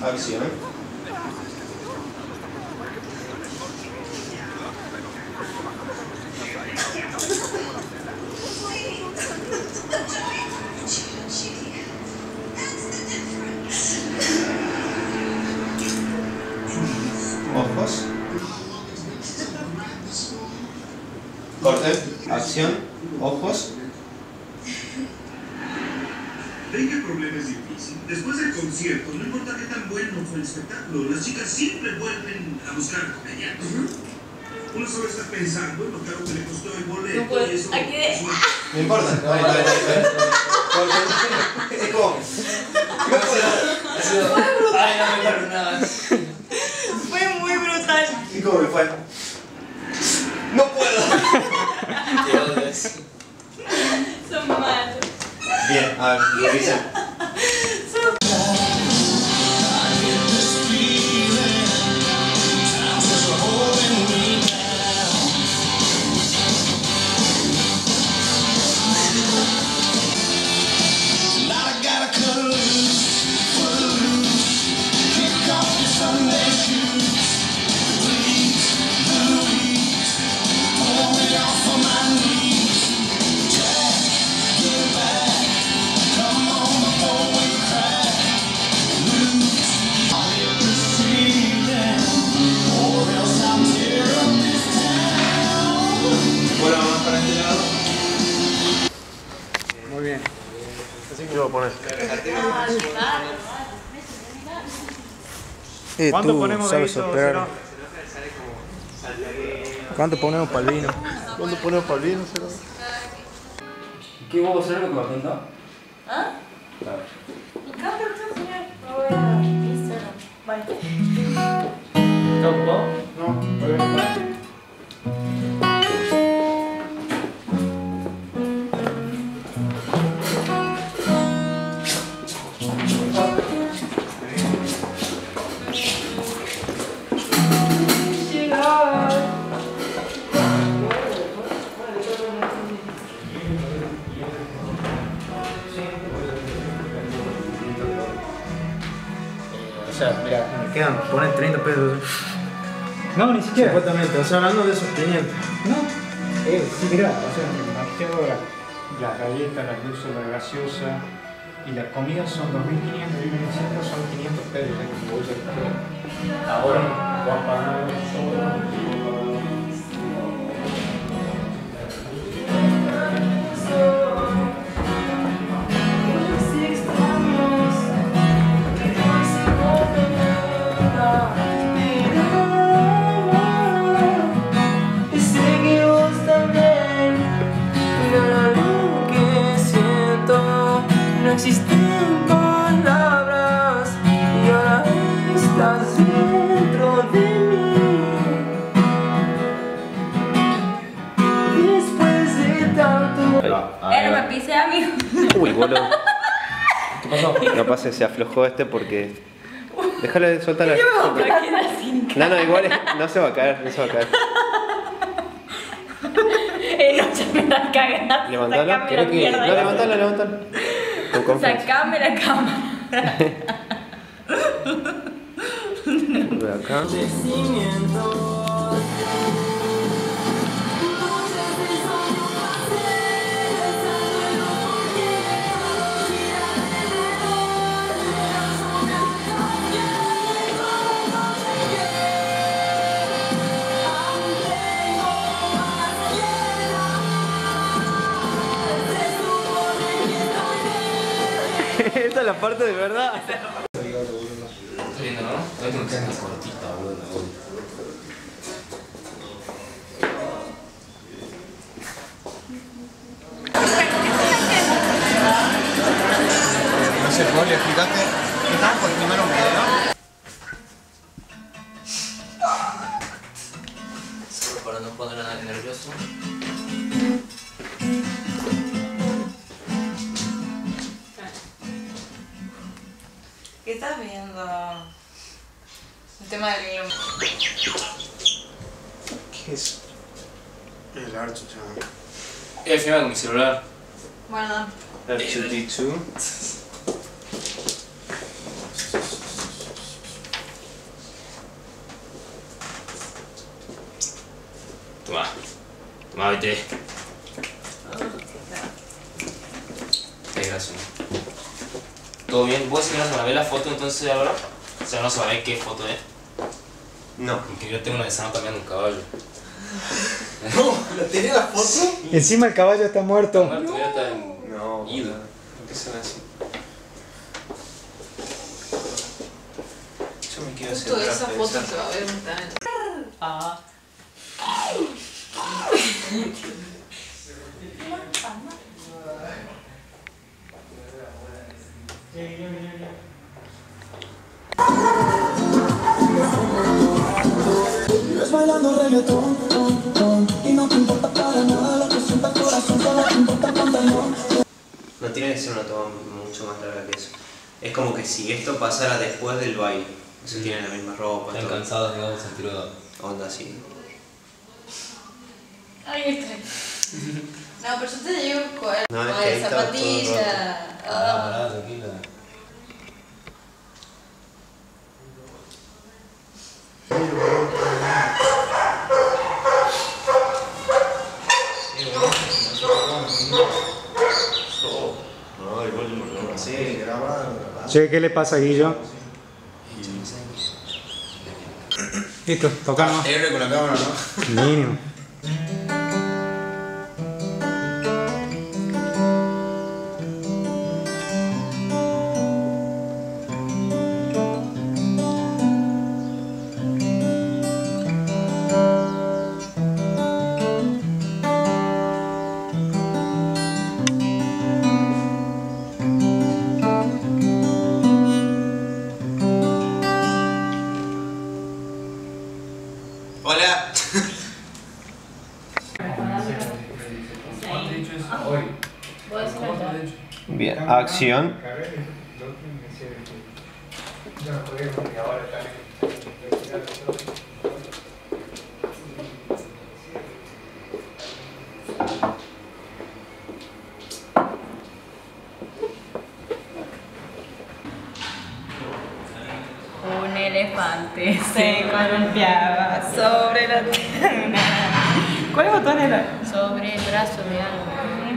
Acción. Ojos. Corte. Acción. Ojos. ¿Ven que el problema es difícil? Después del concierto, no importa qué tan bueno fue el espectáculo, las chicas siempre vuelven a buscar comediantes. Uno solo está pensando en lo caro que le costó el boleto No puedo. y eso... Aquí de- eso- No importa. No, no, no, no. Es como. Ay, no me nada. Fue muy brutal. ¿Y cómo me fue? No puedo. Son malos. Bien, a ver, revisen. Lo poner. Eh, ¿Cuánto tú ponemos de sabes operar. Cero? ¿Cuánto ponemos para el vino? ¿Cuánto ponemos para el vino? ¿Qué vos hacer lo que va a? ¿Ah? Acá por acá, señor. Quedan, ponen 30 pesos. No, ni siquiera. Supuestamente, o sea, hablando de esos 500. No. Eh, sí, mira, o sea, me quedo ahora. Las galletas, las dulces, la gaseosa y las comidas son 2.500 y 1.600 son 500 pesos. ¿eh? Voy a hacer. Ahora. Voy a pagar existen palabras Y ahora estás dentro de mí Después de tanto Eh, no me pise, amigo. Uy, boludo. ¿Qué pasó? Capaz se aflojó este porque. Déjale, suéltala. Quedar sin No, no, igual es- no se va a caer, no se va a caer. Eh, no, ya me la cagaste. Levantala. ¿Querés que.? No, levantala, levantala. Con confianza. Sacame la cámara. Ve acá. La parte de verdad. Está viendo, ¿no? No tengo que ser cortita, boludo. No sé, Poli, explicaste. Estamos por filmar un video. Solo para no poner a nadie nervioso. estás viendo? El tema del ¿Qué es? El Arch chaval. He filmado con mi celular. Bueno. R2D2. Toma. Toma, vete. ¿Todo bien? ¿Vos si no se a ver la foto entonces ahora? O sea, no se va a ver qué foto es. No. Porque yo tengo una de Sano cambiando un caballo. No, ¿la tenía la foto? Encima el caballo está muerto. Muerto, ya está en... No, Ido. boludo. ¿Por qué son así? Yo me quiero Justo centrar, esa foto se va a ver. Ah. Tiene que ser una toma mucho más larga que eso. Es como que si esto pasara después del baile, o sea, tienen la misma ropa, Están todo. cansados, digamos, sentido de... onda así. Ay, este. No, pero yo te digo con No, es que ahí zapatilla. Ah, Ah. pará, tranquila. Sí, grabando. Che, ¿qué le pasa a Guillo? Listo, tocamos. R con la cámara, ¿no? Mínimo. Bien, acción. Un elefante se columpiaba sobre la tierra. ¿Cuál botón era? sobre el brazo de algo.